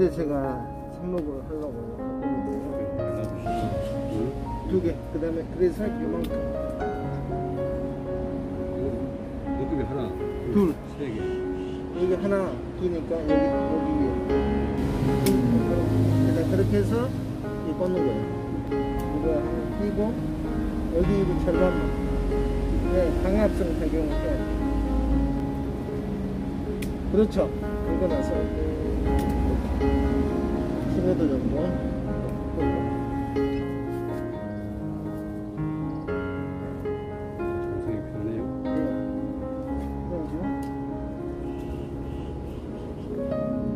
어제 제가 삽목을 하려고 갖고 있는데요. 두 개. 그 다음에 그래서 이만큼. 여기 하나, 둘. 세 개. 여기 하나 두니까 여기 여기 위에. 그래서 그렇게 해서 이 꽂는 거예요. 이거 하나 끼고 여기 이거 절반만. 네, 강압성 작용을 해야 돼. 그렇죠. 그러고 나서 15도 정도. 편해요.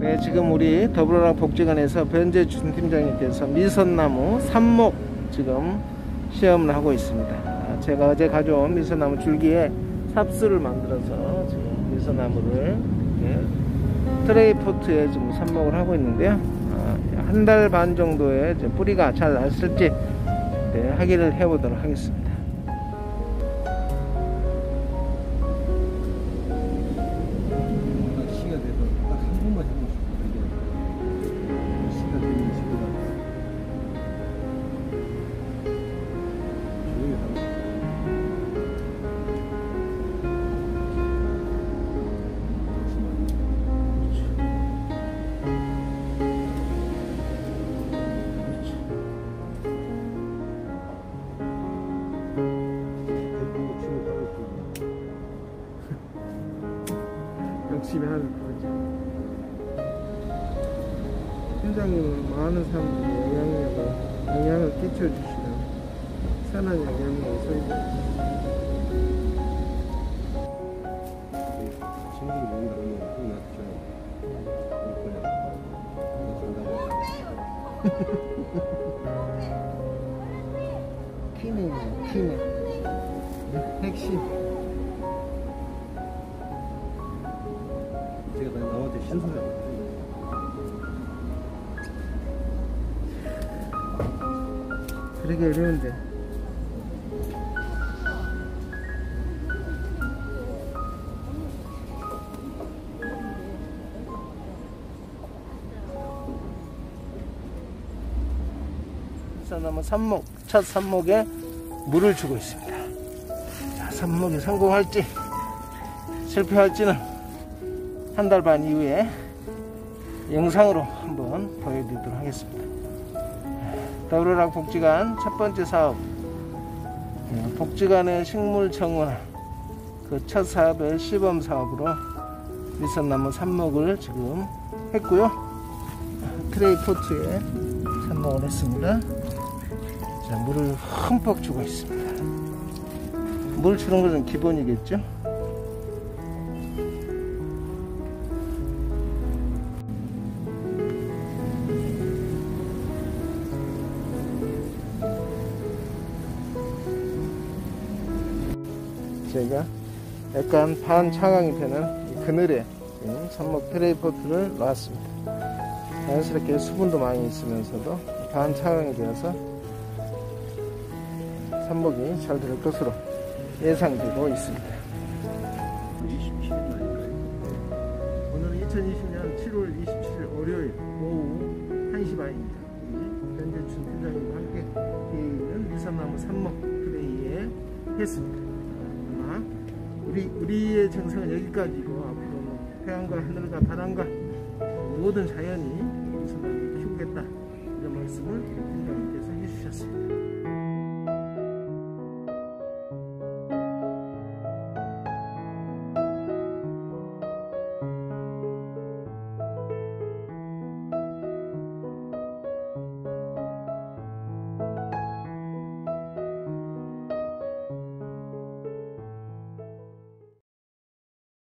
네, 지금 우리 더불어라 복지관에서 변재 준 팀장님께서 미선나무 삽목 지금 시험을 하고 있습니다. 아, 제가 어제 가져온 미선나무 줄기에 삽수를 만들어서 지금 미선나무를 이렇게 트레이 포트에 지금 삽목을 하고 있는데요. 한 달 반 정도에 뿌리가 잘 났을지 네, 확인을 해보도록 하겠습니다. 열심히 하는 거지. 팀장님은 많은 사람들이 영향력을, 영향을 끼쳐주시는 선한 영향력을 친구들 전화 키네, 키네. 핵심. 신선해 그러게 어려운데. 그래서 삽목, 첫 삽목에 물을 주고 있습니다. 자, 삽목이 성공할지 실패할지는 한 달 반 이후에 영상으로 한번 보여드리도록 하겠습니다. 더불어라 복지관 첫 번째 사업. 예, 복지관의 식물 정원화 그첫 사업의 시범 사업으로 미선나무 삽목을 지금 했고요. 트레이 포트에 삽목을 했습니다. 자 물을 흠뻑 주고 있습니다. 물 주는 것은 기본이겠죠 제가 약간 반 차광이 되는 이 그늘에 삽목 tray pot를 놨습니다. 자연스럽게 수분도 많이 있으면서도 반 차광이 되어서 삽목이 잘 될 것으로 예상되고 있습니다. 27일 날인가요? 오늘은 2020년 7월 27일 월요일 오후 1시 반입니다. 우리 변재춘 팀장님과 함께 이 미선나무 삽목 플레이에 했습니다. 우리, 우리의 정상은 여기까지고 앞으로는 뭐 태양과 하늘과 바람과 모든 자연이 우리 사람을 키우겠다 이런 말씀을 대통령님께서 해주셨습니다.